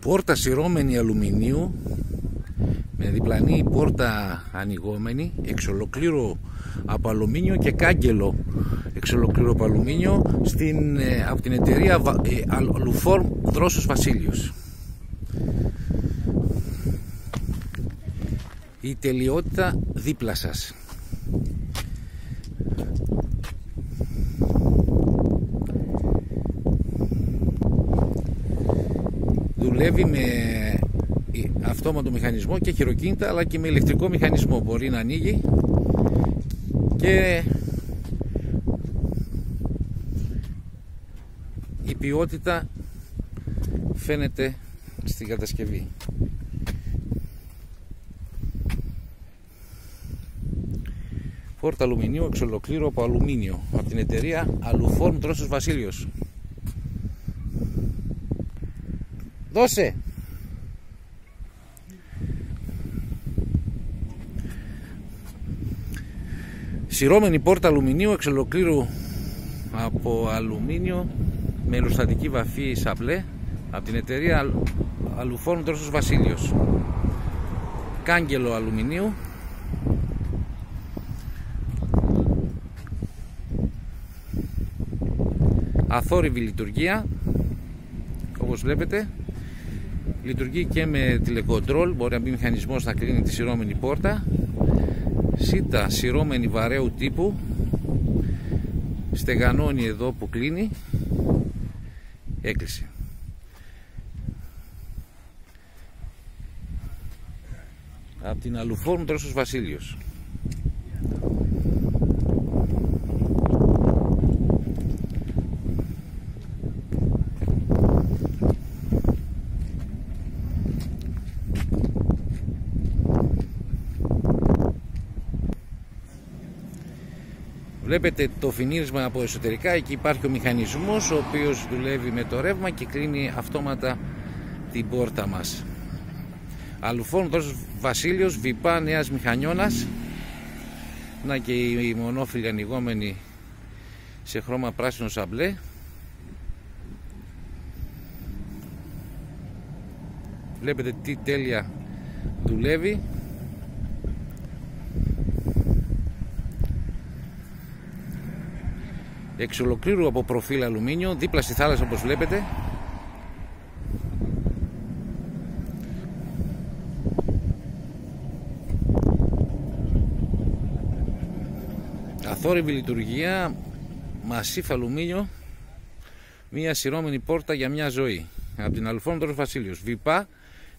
Πόρτα σειρώμενη αλουμινίου με διπλανή πόρτα ανοιγόμενη εξ ολοκλήρου από αλουμίνιο και κάγκελο εξ ολοκλήρου από αλουμίνιο στην, ε, από την εταιρεία ε, Aluform Δρόσος Βασίλειος. Η τελειότητα δίπλα σας. Δουλεύει με αυτόματο μηχανισμό και χειροκίνητα αλλά και με ηλεκτρικό μηχανισμό. Μπορεί να ανοίγει και η ποιότητα φαίνεται στην κατασκευή. Φόρτα αλουμινίου εξ ολοκλήρου από αλουμίνιο. Από την εταιρεία Aluform Τρόσος Βασίλειος Δώσε. Σειρώμενη πόρτα αλουμινίου εξ ολοκλήρου από αλουμίνιο με ελουστατική βαφή σαμπλέ από την εταιρεία Αλουφόρου Τρόσος Βασίλειος. Κάγκελο αλουμινίου. Αθόρυβη λειτουργία όπως βλέπετε λειτουργεί και με τηλεκοντρόλ μπορεί να μπει μηχανισμός να κλείνει τη σειρώμενη πόρτα. Σίτα σειρώμενη βαρέου τύπου. Στεγανώνει εδώ που κλείνει. Έκλεισε. Από την Αλουφόρμ Τρόσος Βασίλειος Βλέπετε το φινίρισμα από εσωτερικά, εκεί υπάρχει ο μηχανισμός ο οποίος δουλεύει με το ρεύμα και κλείνει αυτόματα την πόρτα μας. Αλουφόν τόσο Βασίλειος, Βιπά Νέας Μηχανιώνας. Να και η μονόφιλη ανοιγόμενη σε χρώμα πράσινο σαμπλέ. Βλέπετε τι τέλεια δουλεύει. Εξ ολοκλήρου από προφίλ αλουμίνιο δίπλα στη θάλασσα όπως βλέπετε. Αθόρυβη λειτουργία μασίφ αλουμίνιο μία σειρώμενη πόρτα για μια ζωή. Από την Αλφόντρος Βασίλειος. Βιπά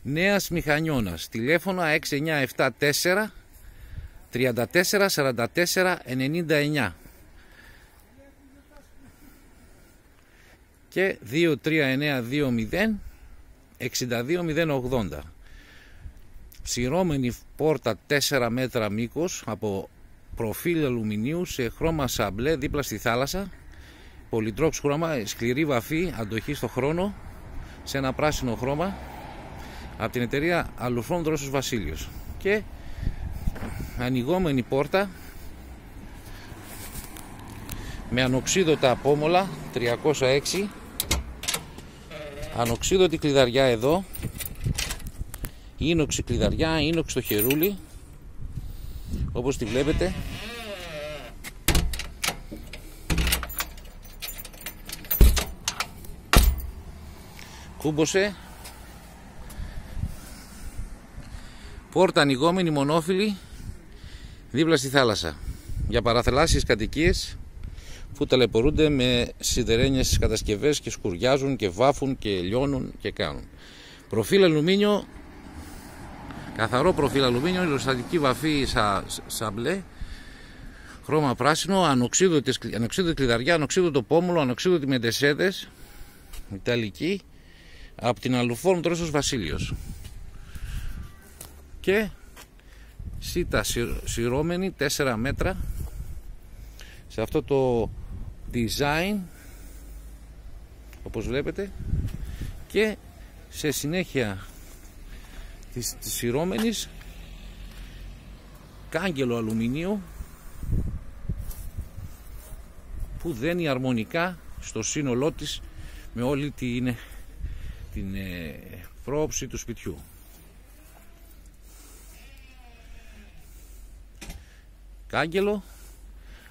Νέας Μηχανιώνας. Τηλέφωνο 6974 34 44 99 και 23920 62080 ψηρώμενη πόρτα 4 μέτρα μήκος από προφίλ αλουμινίου σε χρώμα σαμπλέ δίπλα στη θάλασσα. Πολυτρόξ χρώμα, σκληρή βαφή, αντοχή στο χρόνο σε ένα πράσινο χρώμα. Από την εταιρεία Αλουφρόν Δρόσος Βασίλειος. Και ανοιγόμενη πόρτα με ανοξίδωτα απόμολα 306 ανοξίδωτη κλειδαριά εδώ. Ίνοξη κλειδαριά, ίνοξη στο χερούλι. Όπως τη βλέπετε. Κούμποσε. Πόρτα ανοιγόμενη μονόφιλη δίπλα στη θάλασσα. Για παραθελάσσιες κατοικίες που ταλαιπωρούνται με σιδερένιες κατασκευές και σκουριάζουν και βάφουν και λιώνουν και κάνουν. Προφίλ αλουμίνιο, καθαρό προφίλ αλουμίνιο, ηλοστατική βαφή σα, σαμπλέ, χρώμα πράσινο, ανοξίδωτη κλειδαριά, ανοξίδωτο πόμουλο, ανοξίδωτη μεντεσέδες, ιταλική, από την αλουφόρν τρόσος Βασίλειος. Και σίτα σειρώμενη 4 μέτρα σε αυτό το design όπως βλέπετε και σε συνέχεια της, της σειρώμενης κάγκελο αλουμινίου που δένει αρμονικά στο σύνολό της με όλη την, την ε, πρόοψη του σπιτιού. Κάγκελο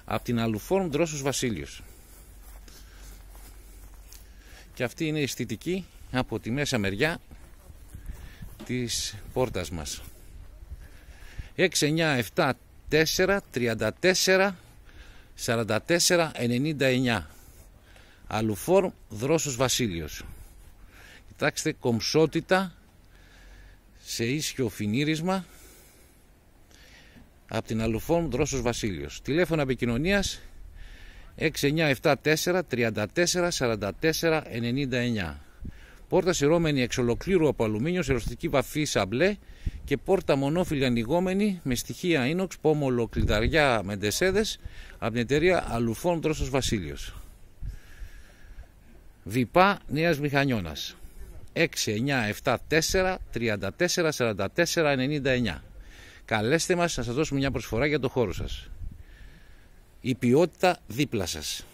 από την Αλουφόρμ Δρόσος Βασίλειος. Και αυτή είναι η αισθητική από τη μέσα μεριά της πόρτας μας. 6, 9, 7, 4, 34, 44, 99. Αλουφόρμ Δρόσος Βασίλειος. Κοιτάξτε κομψότητα σε ίσιο φινίρισμα από την Αλουφόρμ Δρόσος Βασίλειος. Τηλέφωνο επικοινωνίας 6974 34 44 99. Πόρτα σειρώμενη εξ ολοκλήρου από αλουμίνιο σε ρωστική βαφή σαμπλέ και πόρτα μονόφιλη ανοιγόμενη με στοιχεία ίνοξ, πόμολο, κλειδαριά, μεντεσέδες από την εταιρεία Αλουφόρμ Δρόσος Βασίλειος. Βιπά Νέας Μηχανιώνας 6974 34 44 99 Καλέστε μας να σας δώσουμε μια προσφορά για το χώρο σας. Η ποιότητα δίπλα σας.